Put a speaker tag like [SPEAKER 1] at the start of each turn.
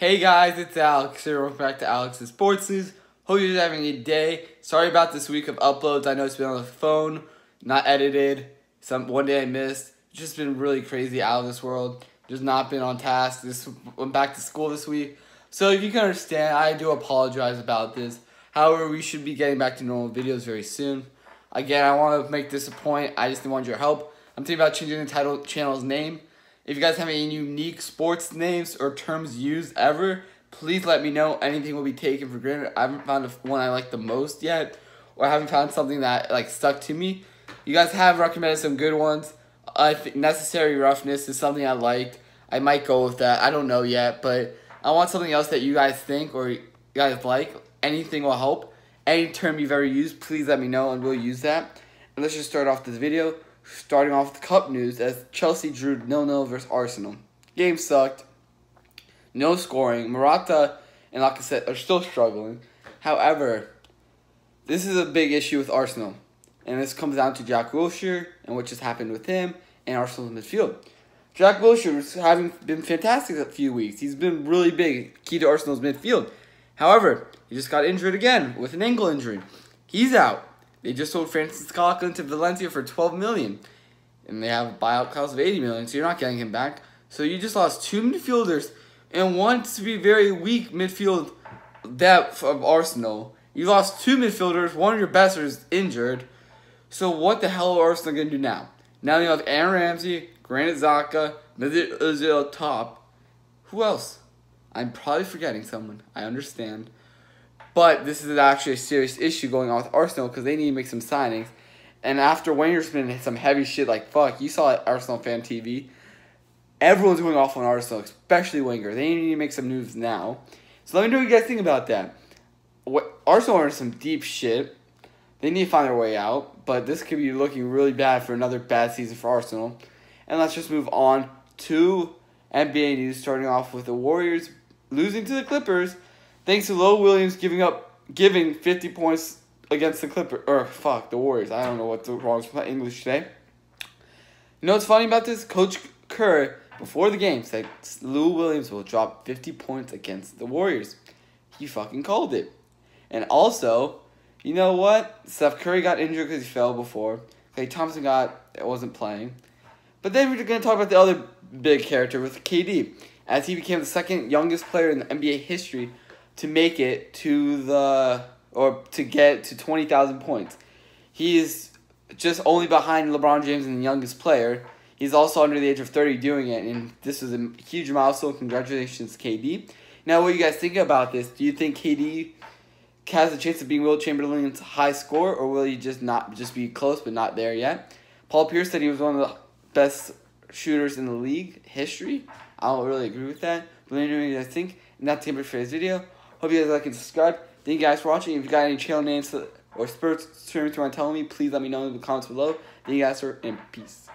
[SPEAKER 1] Hey guys, it's Alex here. Welcome back to Alex's Sports News. Hope you're having a good day. Sorry about this week of uploads. I know it's been on the phone, not edited. Some one day I missed. It's just been really crazy out of this world. Just not been on task. This went back to school this week. So if you can understand, I do apologize about this. However, we should be getting back to normal videos very soon. Again, I want to make this a point. I just want your help. I'm thinking about changing the title channel's name. If you guys have any unique sports names or terms used ever, please let me know. Anything will be taken for granted. I haven't found one I like the most yet, or I haven't found something that like stuck to me. You guys have recommended some good ones. I think necessary roughness is something I liked. I might go with that. I don't know yet, but I want something else that you guys think or you guys like. Anything will help. Any term you've ever used, please let me know and we'll use that. And let's just start off this video. Starting off with the cup news as Chelsea drew 0-0 versus Arsenal. Game sucked. No scoring. Morata and Lacazette are still struggling. However, this is a big issue with Arsenal. And this comes down to Jack Wilshere and what just happened with him and Arsenal's midfield. Jack Wilshere has been fantastic a few weeks. He's been really big, key to Arsenal's midfield. However, he just got injured again with an ankle injury. He's out. They just sold Francis Coquelin to Valencia for 12 million. And they have a buyout clause of 80 million, so you're not getting him back. So you just lost two midfielders and one to be very weak midfield depth of Arsenal. You lost two midfielders, one of your best is injured. So what the hell are Arsenal gonna do now? Now you have Aaron Ramsey, Granit Xhaka, Mesut Ozil top. Who else? I'm probably forgetting someone. I understand. But this is actually a serious issue going on with Arsenal because they need to make some signings. And after Wenger's been some heavy shit like fuck, you saw it Arsenal fan TV. Everyone's going off on Arsenal, especially Wenger. They need to make some moves now. So let me know what you guys think about that. What Arsenal are in some deep shit. They need to find their way out, but this could be looking really bad for another bad season for Arsenal. And let's just move on to NBA news, starting off with the Warriors losing to the Clippers Thanks to Lou Williams giving up giving 50 points against the Clippers or fuck the Warriors. I don't know what the wrong English today. You know what's funny about this? Coach Kerr before the game said Lou Williams will drop 50 points against the Warriors. He fucking called it. And also, you know what? Steph Curry got injured because he fell before. Klay Thompson got it wasn't playing. But then we're gonna talk about the other big character with KD, as he became the second youngest player in the NBA history to make it to the or to get to 20,000 points. He is just only behind LeBron James and the youngest player. He's also under the age of 30 doing it, and this is a huge milestone. Congratulations, KD. Now, what do you guys think about this? Do you think KD has a chance of being Wilt Chamberlain's high score, or will he just not just be close but not there yet? Paul Pierce said he was one of the best shooters in the league history. I don't really agree with that. But you guys think. And that's it video. Hope you guys like and subscribe. Thank you guys for watching. If you got any channel names or sports terms you want to tell me, please let me know in the comments below. Thank you guys, sir, and peace.